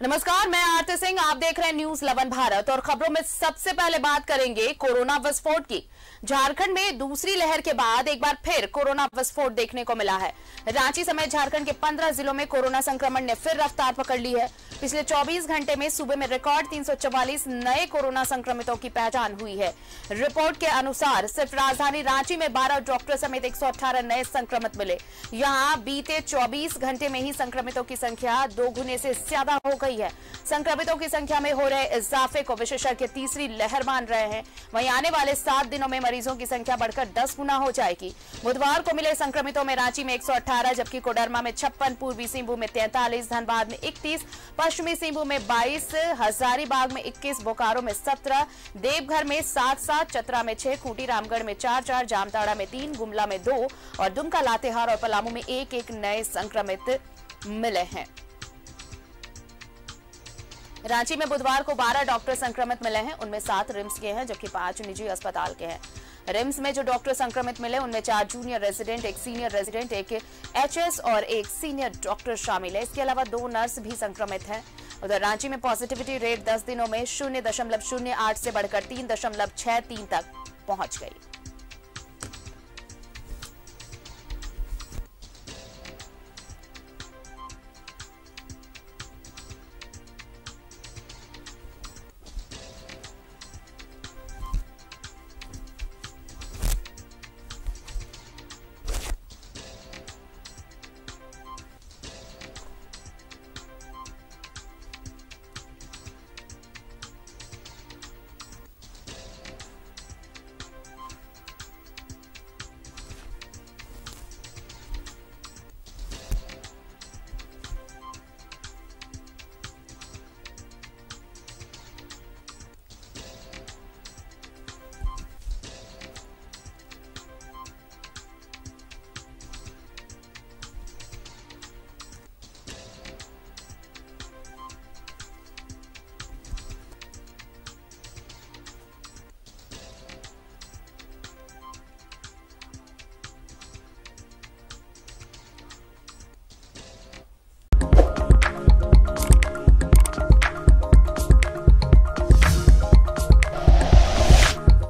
नमस्कार, मैं आरती सिंह। आप देख रहे हैं न्यूज़ लवन भारत और खबरों में सबसे पहले बात करेंगे कोरोना विस्फोट की। झारखंड में दूसरी लहर के बाद एक बार फिर कोरोना विस्फोट देखने को मिला है। रांची समेत झारखंड के 15 जिलों में कोरोना संक्रमण ने फिर रफ्तार पकड़ ली है। पिछले 24 घंटे में सूबे में रिकॉर्ड 344 नए कोरोना संक्रमितों की पहचान हुई है। रिपोर्ट के अनुसार, सिर्फ़ राजधानी रांची में 12 डॉक्टर समेत 118 नए संक्रमित मिले। यहाँ बीते 24 घंटे में ही संक्रमितों की संख्या दो गुने से ज़्यादा हो गई है। संक्रमितों की संख्या में हो रहे इजाफे को विशेषज्ञ तीसरी लहर मान रहे हैं। वहीं आने वाले सात दिनों में मरीजों की संख्या बढ़कर दस गुना हो जाएगी। बुधवार को मिले संक्रमितों में रांची में 118 जबकि कोडरमा में छप्पन पूर्वी सिंहभूम में तैंतालीस धनबाद में इकतीस पश्चिमी सिंहभूम में 22, हजारीबाग में 21, बोकारो में 17, देवघर में सात सात चतरा में छह खूंटी रामगढ़ में चार चार जामताड़ा में तीन गुमला में दो और दुमका लातेहार और पलामू में एक एक नए संक्रमित मिले हैं। रांची में बुधवार को 12 डॉक्टर संक्रमित मिले हैं, उनमें सात रिम्स के हैं, जबकि पाँच निजी अस्पताल के हैं। रिम्स में जो डॉक्टर संक्रमित मिले, उनमें चार जूनियर रेजिडेंट, एक सीनियर रेजिडेंट, एक एचएस और एक सीनियर डॉक्टर शामिल है। इसके अलावा दो नर्स भी संक्रमित हैं। उधर रांची में पॉजिटिविटी रेट 10 दिनों में शून्य दशमलव शून्य आठ से बढ़कर तीन दशमलव छह तीन तक पहुँच गई।